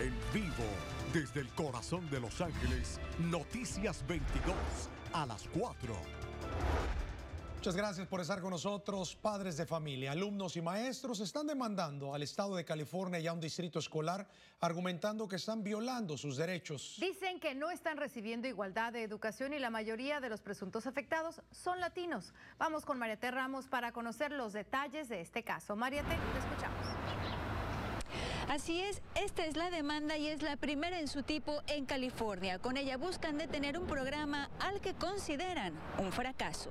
En vivo, desde el corazón de Los Ángeles, Noticias 22 a las 4. Muchas gracias por estar con nosotros. Padres de familia, alumnos y maestros están demandando al Estado de California y a un distrito escolar argumentando que están violando sus derechos. Dicen que no están recibiendo igualdad de educación y la mayoría de los presuntos afectados son latinos. Vamos con Mariate Ramos para conocer los detalles de este caso. Mariate, te escuchamos. Así es, esta es la demanda y es la primera en su tipo en California. Con ella buscan detener un programa al que consideran un fracaso.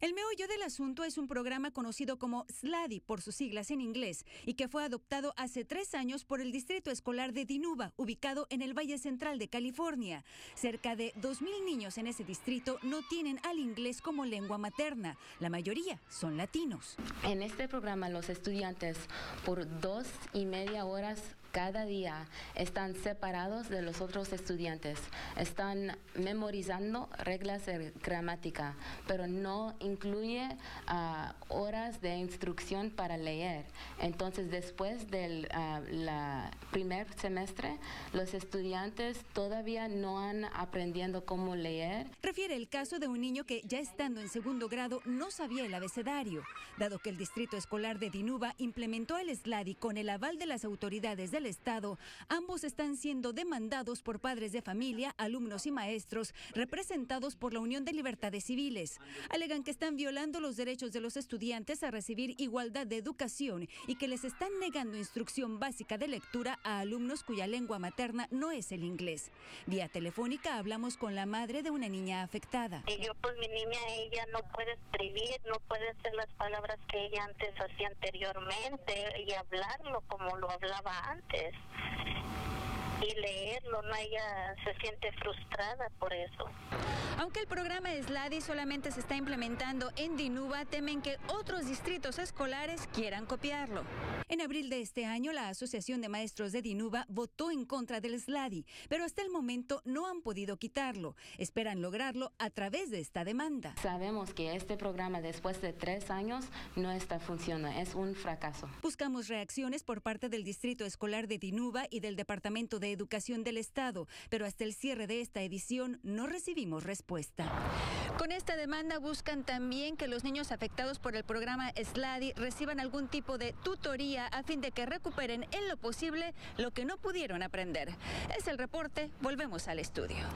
El meollo del asunto es un programa conocido como SLADI por sus siglas en inglés y que fue adoptado hace tres años por el Distrito Escolar de Dinuba, ubicado en el Valle Central de California. Cerca de 2.000 niños en ese distrito no tienen al inglés como lengua materna. La mayoría son latinos. En este programa los estudiantes por dos y media horas cada día están separados de los otros estudiantes, están memorizando reglas de gramática, pero no incluye ah, horas de instrucción para leer. Entonces, después del ah, primer semestre, los estudiantes todavía no han aprendiendo cómo leer. Refiere el caso de un niño que ya estando en segundo grado no sabía el abecedario, dado que el distrito escolar de Dinuba implementó el SLADI con el aval de las autoridades del Estado, ambos están siendo demandados por padres de familia, alumnos y maestros, representados por la Unión de Libertades Civiles. Alegan que están violando los derechos de los estudiantes a recibir igualdad de educación y que les están negando instrucción básica de lectura a alumnos cuya lengua materna no es el inglés. Vía telefónica hablamos con la madre de una niña afectada. Y yo, pues mi niña, ella no puede escribir, no puede hacer las palabras que ella antes hacía anteriormente y hablarlo como lo hablaba antes y leerlo, no ella se siente frustrada por eso. Aunque el programa SLADI solamente se está implementando en Dinuba, temen que otros distritos escolares quieran copiarlo. En abril de este año, la Asociación de Maestros de Dinuba votó en contra del SLADI, pero hasta el momento no han podido quitarlo. Esperan lograrlo a través de esta demanda. Sabemos que este programa después de tres años no está funcionando, es un fracaso. Buscamos reacciones por parte del Distrito Escolar de Dinuba y del Departamento de Educación del Estado, pero hasta el cierre de esta edición no recibimos respuesta. Con esta demanda buscan también que los niños afectados por el programa SLADI reciban algún tipo de tutoría a fin de que recuperen en lo posible lo que no pudieron aprender. Es el reporte, volvemos al estudio.